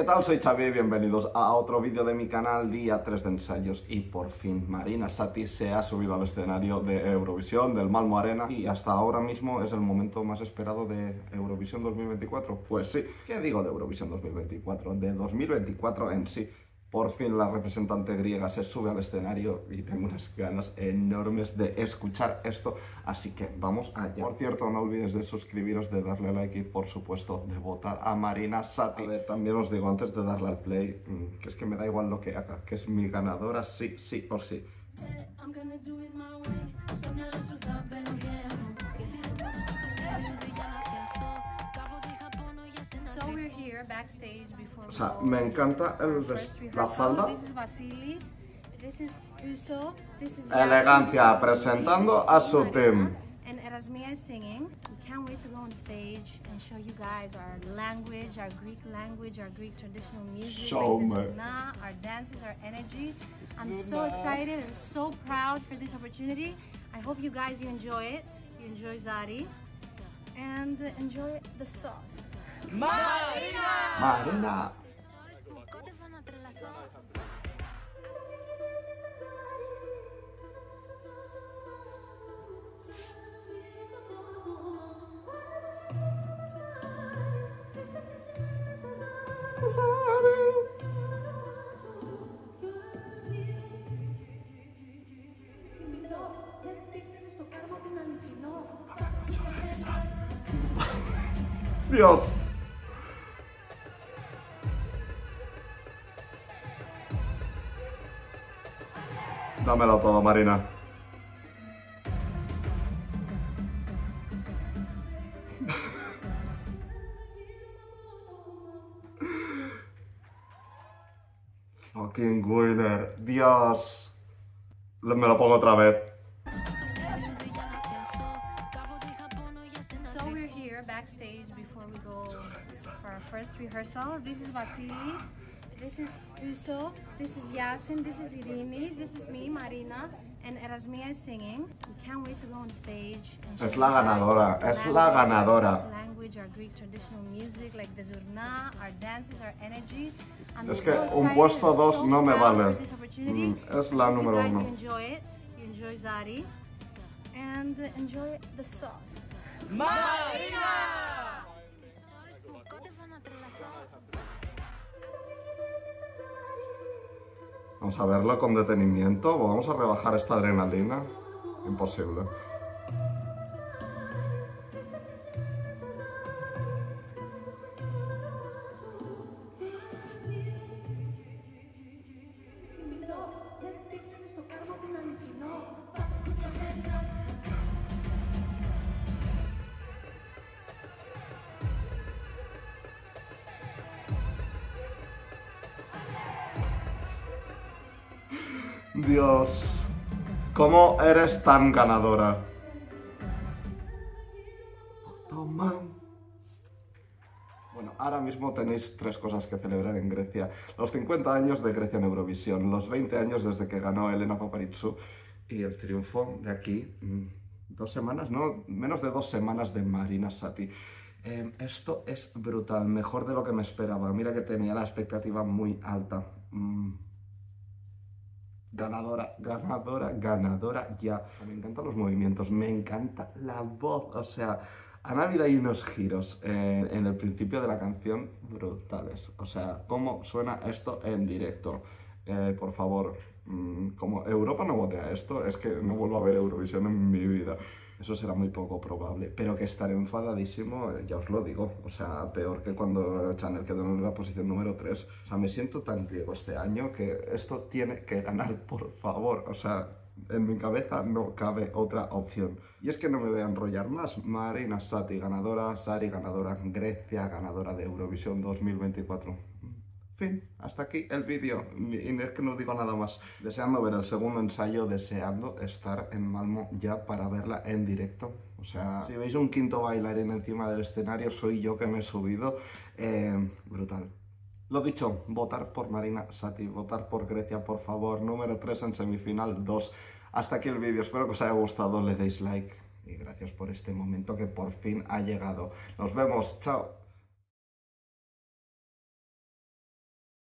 ¿qué tal? Soy Xavi bienvenidos a otro vídeo de mi canal, día 3 de ensayos y por fin Marina Sati se ha subido al escenario de Eurovisión, del Malmo Arena y hasta ahora mismo es el momento más esperado de Eurovisión 2024. Pues sí, ¿qué digo de Eurovisión 2024? De 2024 en sí. Por fin la representante griega se sube al escenario y tengo unas ganas enormes de escuchar esto, así que vamos allá. Por cierto, no olvides de suscribiros, de darle like y por supuesto de votar a Marina Sati. A ver, también os digo antes de darle al play, mm, que es que me da igual lo que haga, que es mi ganadora sí, sí o sí. O sea, me encanta el, la falda. Elegancia presentando a su team. And Erasmia is singing. We can't wait to go on stage and show you guys our language, our Greek language, our Greek traditional music, Show like me. the our dances, our energy. I'm so excited and so proud for this opportunity. I hope you guys you enjoy it. You enjoy Zari and enjoy the sauce. Marina. Dios. Dámelo todo, Marina. Fucking winner. Dios. Me lo pongo otra vez. So we're here backstage before we go for our first rehearsal. This is Vasilis. This is Uso. This is Yasin. This is Irini. This is me, Marina. And Erasmia is singing. We can't wait to go on stage. And show Es you la ganadora, es la language, ganadora. Language, our Greek traditional music, like the zurna, our dances, our energy. I'm Es so que un puesto and dos so no me vale. for this opportunity. Mm, es la Hope número you guys uno. Enjoy it. You enjoy Zari. And enjoy the sauce. Vamos a verlo con detenimiento. Vamos a rebajar esta adrenalina. Imposible. Dios. ¿Cómo eres tan ganadora? Toma. Bueno, ahora mismo tenéis tres cosas que celebrar en Grecia. Los 50 años de Grecia en Eurovisión, los 20 años desde que ganó Elena Paparizou y el triunfo de aquí, mm, dos semanas, no, menos de dos semanas de Marina Sati. Eh, esto es brutal, mejor de lo que me esperaba. Mira que tenía la expectativa muy alta. Mm. Ganadora, ganadora, ganadora ya. Me encantan los movimientos, me encanta la voz. O sea, han habido ahí unos giros eh, en el principio de la canción brutales. O sea, cómo suena esto en directo. Eh, por favor, mm, como Europa no vote a esto, es que no vuelvo a ver Eurovisión en mi vida. Eso será muy poco probable. Pero que estaré enfadadísimo, eh, ya os lo digo. O sea, peor que cuando Chanel quedó en la posición número 3. O sea, me siento tan griego este año que esto tiene que ganar, por favor. O sea, en mi cabeza no cabe otra opción. Y es que no me voy a enrollar más. Marina Sati, ganadora. Sari, ganadora. Grecia, ganadora de Eurovisión 2024. Fin, hasta aquí el vídeo. Y es que no digo nada más. Deseando ver el segundo ensayo, deseando estar en Malmo ya para verla en directo. O sea, si veis un quinto bailarín encima del escenario, soy yo que me he subido. Eh, brutal. Lo dicho, votar por Marina Sati, votar por Grecia, por favor. Número 3 en semifinal 2. Hasta aquí el vídeo, espero que os haya gustado, le deis like. Y gracias por este momento que por fin ha llegado. Nos vemos, chao.